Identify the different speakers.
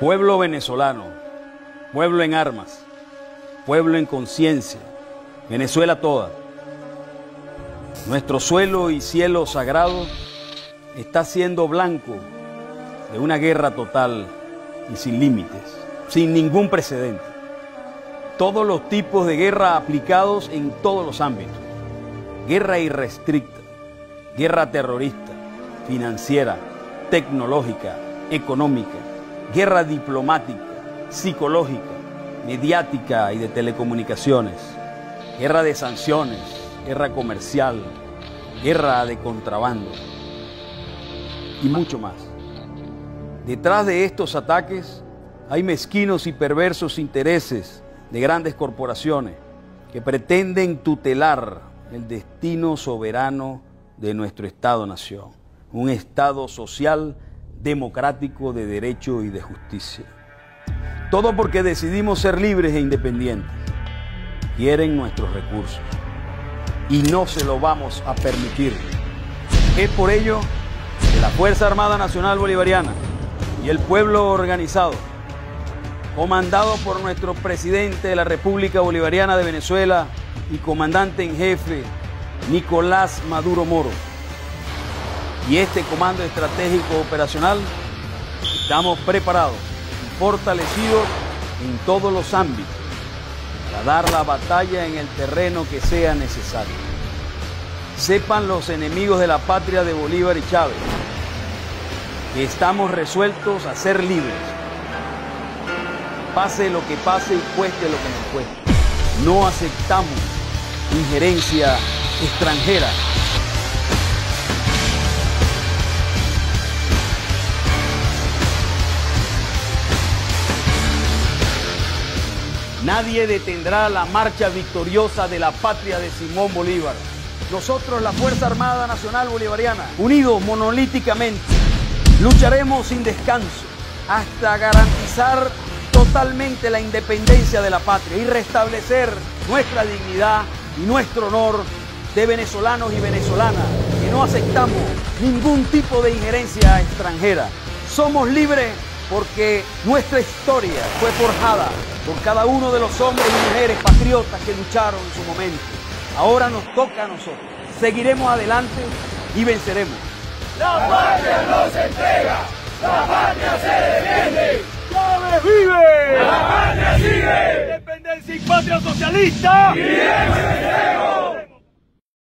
Speaker 1: Pueblo venezolano, pueblo en armas, pueblo en conciencia, Venezuela toda. Nuestro suelo y cielo sagrado está siendo blanco de una guerra total y sin límites, sin ningún precedente. Todos los tipos de guerra aplicados en todos los ámbitos. Guerra irrestricta, guerra terrorista, financiera, tecnológica, económica, guerra diplomática, psicológica, mediática y de telecomunicaciones, guerra de sanciones, guerra comercial, guerra de contrabando y mucho más. Detrás de estos ataques hay mezquinos y perversos intereses de grandes corporaciones que pretenden tutelar el destino soberano de nuestro Estado-nación, un Estado social democrático de derecho y de justicia. Todo porque decidimos ser libres e independientes. Quieren nuestros recursos y no se lo vamos a permitir. Es por ello que la Fuerza Armada Nacional Bolivariana y el pueblo organizado, comandado por nuestro presidente de la República Bolivariana de Venezuela y comandante en jefe, Nicolás Maduro Moro, y este Comando Estratégico Operacional, estamos preparados y fortalecidos en todos los ámbitos para dar la batalla en el terreno que sea necesario. Sepan los enemigos de la patria de Bolívar y Chávez que estamos resueltos a ser libres. Pase lo que pase y cueste lo que nos cueste. No aceptamos injerencia extranjera Nadie detendrá la marcha victoriosa de la patria de Simón Bolívar. Nosotros, la Fuerza Armada Nacional Bolivariana, unidos monolíticamente, lucharemos sin descanso hasta garantizar totalmente la independencia de la patria y restablecer nuestra dignidad y nuestro honor de venezolanos y venezolanas, que no aceptamos ningún tipo de injerencia extranjera. Somos libres porque nuestra historia fue forjada por cada uno de los hombres y mujeres patriotas que lucharon en su momento. Ahora nos toca a nosotros. Seguiremos adelante y venceremos.
Speaker 2: La patria no se entrega, la patria se defiende.
Speaker 3: ¡Chávez vive!
Speaker 2: La patria sigue.
Speaker 3: Independencia y patria socialista.
Speaker 2: ¡Y